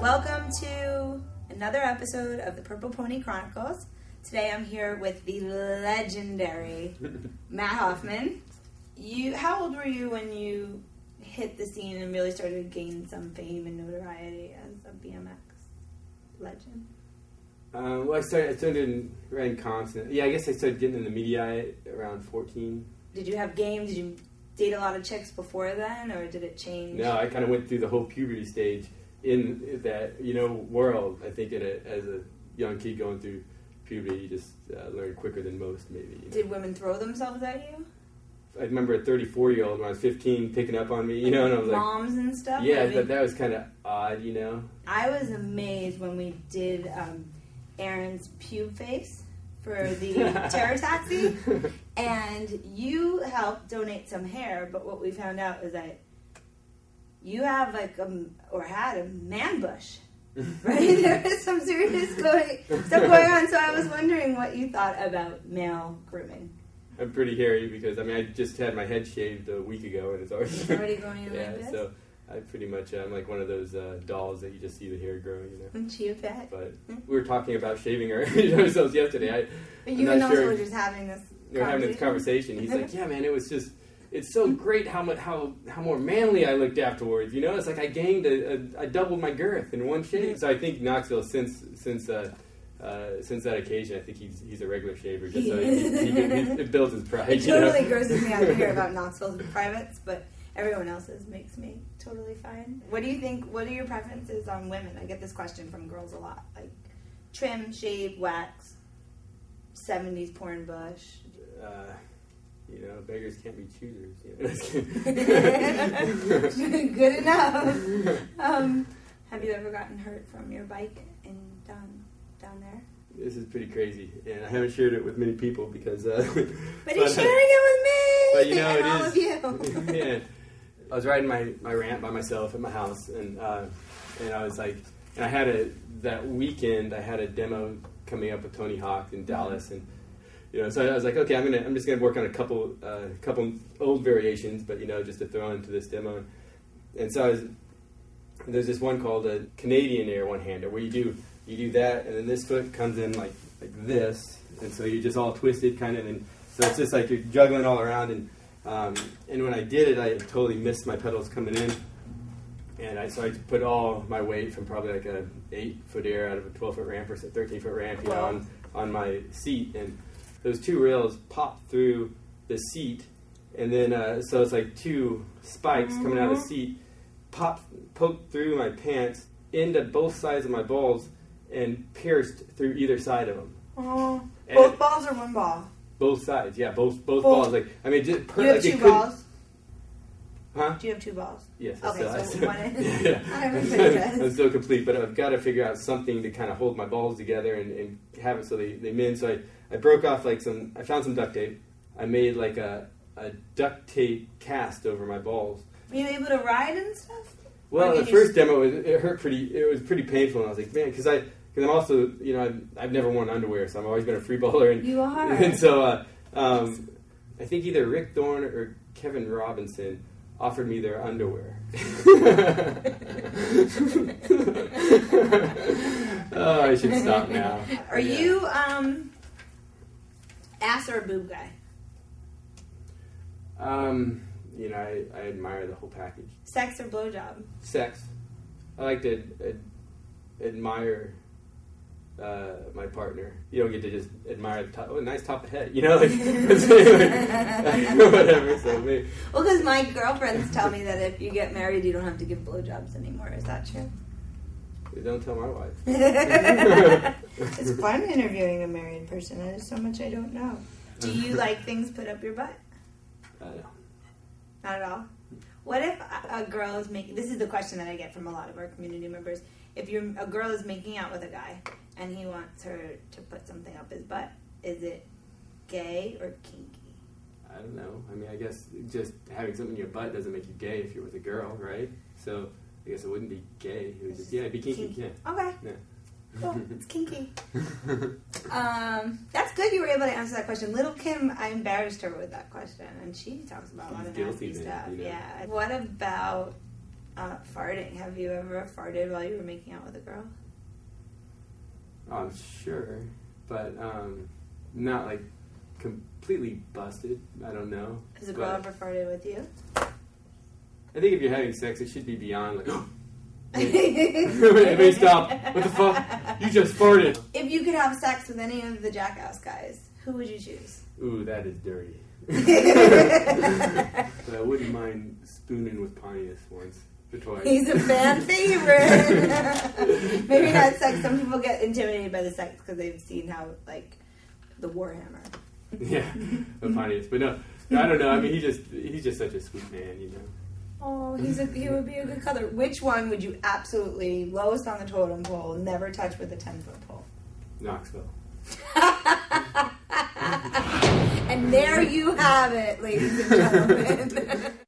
Welcome to another episode of the Purple Pony Chronicles. Today I'm here with the legendary Mat Hoffman. You, how old were you when you hit the scene and really started to gain some fame and notoriety as a BMX legend? Um, well, I started, I started in, ran constant. Yeah, I guess I started getting in the media around 14. Did you have games? Did you date a lot of chicks before then, or did it change? No, I kind of went through the whole puberty stage in that, you know, world. I think in a, as a young kid going through puberty, you just uh, learn quicker than most, maybe. You know? Did women throw themselves at you? I remember a 34 year old when I was 15 picking up on me, you know, and I was like, Moms and stuff. yeah, I mean- that, that was kind of odd, you know. I was amazed when we did um, Ehren's pube face for the terror taxi, and you helped donate some hair. But what we found out is that you have like a or had a man bush. Right, there is some serious going stuff going on. So I was wondering what you thought about male grooming. I'm pretty hairy because I mean I just had my head shaved a week ago and it's already It's already going in yeah. like this. So I pretty much I'm like one of those uh, dolls that you just see the hair growing, you know. Wasn't she a pet? But we were talking about shaving our, ourselves yesterday. I, you and also sure. were just having this. we were having this conversation. He's like, "Yeah, man, it was just." It's so great how much how how more manly I looked afterwards. You know, it's like I gained a, a I doubled my girth in one shave. So I think Knoxville since since uh, uh, since that occasion, I think he's he's a regular shaver. Just so he, he, he, it builds his pride. It you know? totally grosses me out to hear about Knoxville's privates, but everyone else's makes me totally fine. What do you think? What are your preferences on women? I get this question from girls a lot. Like trim, shave, wax, seventies porn bush. uh, you know, beggars can't be choosers. You know? Good enough. Um, have you ever gotten hurt from your bike in down down there? this is pretty crazy, and I haven't shared it with many people because. Uh, But he's sharing it with me But you know, and it all is- of you. yeah. I was riding my, my ramp by myself at my house, and uh, and I was like, and I had a that weekend I had a demo coming up with Tony Hawk in Dallas, and you know, so I was like, okay, I'm gonna I'm just gonna work on a couple uh, couple old variations, but you know, just to throw into this demo, and so I was there's this one called a Canadian Air one hander where you do you do that, and then this foot comes in like like this, and so you're just all twisted kind of, and so it's just like you're juggling all around, and um, and when I did it, I totally missed my pedals coming in, and I so I put all my weight from probably like a eight foot air out of a twelve foot ramp or a thirteen foot ramp, you know, on on my seat, and those two rails popped through the seat, and then uh, so it's like two spikes coming out of the seat, pop poked through my pants into both sides of my balls, and pierced through either side of them. Oh, And- both balls or one ball? Both sides, yeah, both both Both. balls. Like I mean, just per, You have like two balls. Huh? Do you have two balls? Yes. Okay, still- I so still- one is- yeah. I this. I'm still complete, but I've got to figure out something to kind of hold my balls together and, and have it so they, they min. So I, I broke off like some. I found some duct tape. I made like a, a duct tape cast over my balls. Were you able to ride and stuff? Well, the first demo it, it hurt pretty. It was pretty painful, and I was like, man, because I because I'm also you know I've, I've never worn underwear, so I've always been a free baller, and You are. and so uh, um, I think either Rick Thorne or Kevin Robinson offered me their underwear. oh, I should stop now. Are Yeah. you um ass or boob guy? Um, you know, I, I admire the whole package. Sex or blowjob? Sex. I like to ad- admire uh, my partner. You don't get to just admire the top. Oh, nice top of head. You know, like whatever. So maybe, Well, because my girlfriends tell me that if you get married, you don't have to give blowjobs anymore. Is that true? don't tell my wife. it's fun interviewing a married person. There's so much I don't know. Do you like things put up your butt? I don't at all. What if a- a girl is making? This is the question that I get from a lot of our community members. If you're a girl is making out with a guy and he wants her to put something up his butt, is it gay or kinky? I don't know. I mean, I guess just having something in your butt doesn't make you gay if you're with a girl, right? So I guess it wouldn't be gay. It would just, yeah, it'd be kinky. Kinky. Yeah. Okay. Yeah. Cool. It's kinky. Um, that's good you were able to answer that question. Little Kim, I embarrassed her with that question, and she talks about a lot of nasty stuff. you know. Yeah. What about uh, farting? Have you ever farted while you were making out with a girl? Oh, I'm sure, but um, not like completely busted. I don't know. Has a girl ever farted with you? I think if you're having sex, it should be beyond like. Everybody stop! What the fuck? You just farted. If you could have sex with any of the Jackass guys, who would you choose? Ooh, that is dirty. but I wouldn't mind spooning with Pontius once twice. He's a fan favorite. Maybe not sex. Some people get intimidated by the sex because they've seen how like the Warhammer. yeah, with Pontius. But no, I don't know. I mean, he just he's just such a sweet man, you know. Oh, he's a, he would be a good color. Which one would you absolutely lowest on the totem pole, never touch with a ten foot pole? Knoxville. and there you have it, ladies and gentlemen.